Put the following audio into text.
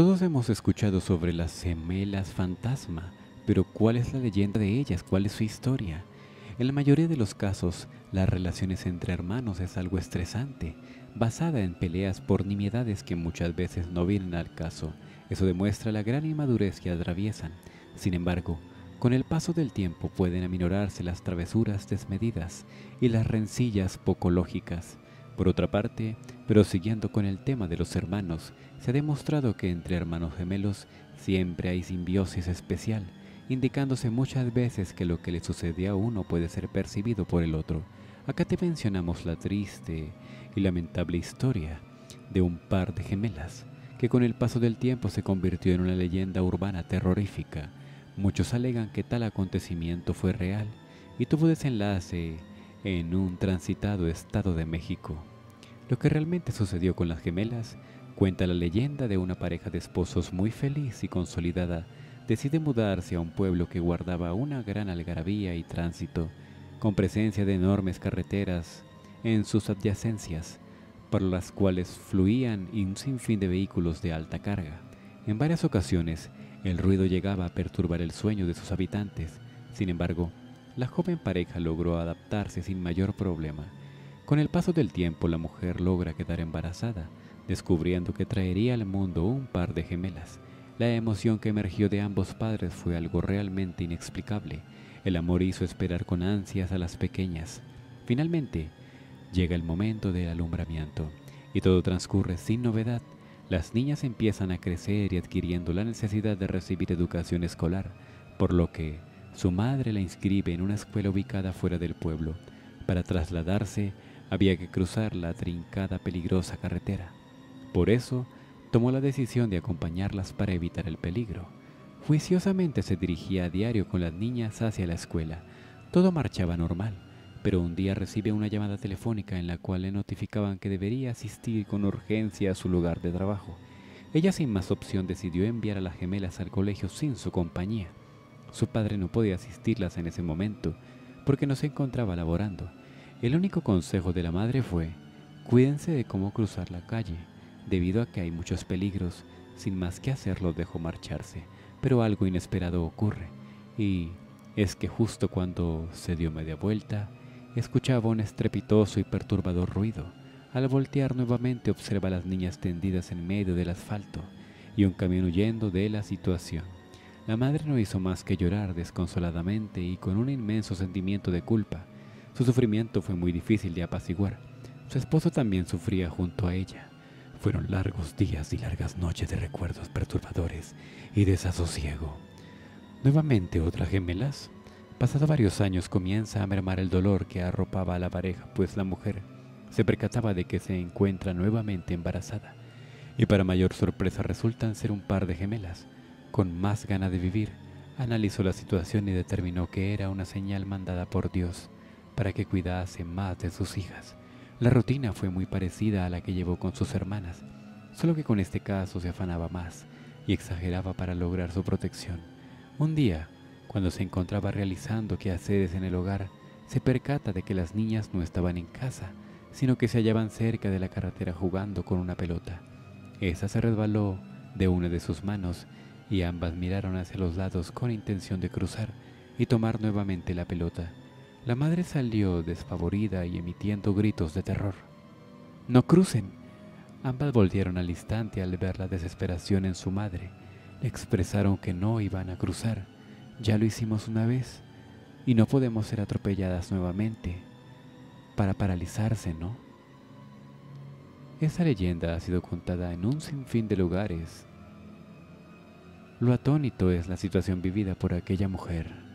Todos hemos escuchado sobre las gemelas fantasma, pero ¿cuál es la leyenda de ellas? ¿Cuál es su historia? En la mayoría de los casos, las relaciones entre hermanos es algo estresante, basada en peleas por nimiedades que muchas veces no vienen al caso. Eso demuestra la gran inmadurez que atraviesan. Sin embargo, con el paso del tiempo pueden aminorarse las travesuras desmedidas y las rencillas poco lógicas. Por otra parte, pero siguiendo con el tema de los hermanos, se ha demostrado que entre hermanos gemelos siempre hay simbiosis especial, indicándose muchas veces que lo que le sucede a uno puede ser percibido por el otro. Acá te mencionamos la triste y lamentable historia de un par de gemelas que con el paso del tiempo se convirtió en una leyenda urbana terrorífica. Muchos alegan que tal acontecimiento fue real y tuvo desenlace en un transitado estado de México. Lo que realmente sucedió con las gemelas cuenta la leyenda de una pareja de esposos muy feliz y consolidada decide mudarse a un pueblo que guardaba una gran algarabía y tránsito, con presencia de enormes carreteras en sus adyacencias, por las cuales fluían un sinfín de vehículos de alta carga. En varias ocasiones, el ruido llegaba a perturbar el sueño de sus habitantes. Sin embargo, la joven pareja logró adaptarse sin mayor problema con el paso del tiempo la mujer logra quedar embarazada, descubriendo que traería al mundo un par de gemelas. La emoción que emergió de ambos padres fue algo realmente inexplicable. El amor hizo esperar con ansias a las pequeñas. Finalmente, llega el momento del alumbramiento y todo transcurre sin novedad. Las niñas empiezan a crecer y adquiriendo la necesidad de recibir educación escolar, por lo que su madre la inscribe en una escuela ubicada fuera del pueblo para trasladarse había que cruzar la trincada peligrosa carretera. Por eso, tomó la decisión de acompañarlas para evitar el peligro. Juiciosamente se dirigía a diario con las niñas hacia la escuela. Todo marchaba normal, pero un día recibe una llamada telefónica en la cual le notificaban que debería asistir con urgencia a su lugar de trabajo. Ella sin más opción decidió enviar a las gemelas al colegio sin su compañía. Su padre no podía asistirlas en ese momento porque no se encontraba laborando. El único consejo de la madre fue, cuídense de cómo cruzar la calle, debido a que hay muchos peligros, sin más que hacerlo dejó marcharse, pero algo inesperado ocurre, y es que justo cuando se dio media vuelta, escuchaba un estrepitoso y perturbador ruido. Al voltear nuevamente observa a las niñas tendidas en medio del asfalto y un camión huyendo de la situación. La madre no hizo más que llorar desconsoladamente y con un inmenso sentimiento de culpa, su sufrimiento fue muy difícil de apaciguar. Su esposo también sufría junto a ella. Fueron largos días y largas noches de recuerdos perturbadores y desasosiego. Nuevamente otras gemelas. Pasado varios años comienza a mermar el dolor que arropaba a la pareja, pues la mujer se percataba de que se encuentra nuevamente embarazada. Y para mayor sorpresa resultan ser un par de gemelas. Con más ganas de vivir, analizó la situación y determinó que era una señal mandada por Dios para que cuidase más de sus hijas. La rutina fue muy parecida a la que llevó con sus hermanas, solo que con este caso se afanaba más y exageraba para lograr su protección. Un día, cuando se encontraba realizando quehaceres en el hogar, se percata de que las niñas no estaban en casa, sino que se hallaban cerca de la carretera jugando con una pelota. Esa se resbaló de una de sus manos y ambas miraron hacia los lados con intención de cruzar y tomar nuevamente la pelota. La madre salió desfavorida y emitiendo gritos de terror. ¡No crucen! Ambas volvieron al instante al ver la desesperación en su madre. Le expresaron que no iban a cruzar. Ya lo hicimos una vez y no podemos ser atropelladas nuevamente para paralizarse, ¿no? Esa leyenda ha sido contada en un sinfín de lugares. Lo atónito es la situación vivida por aquella mujer.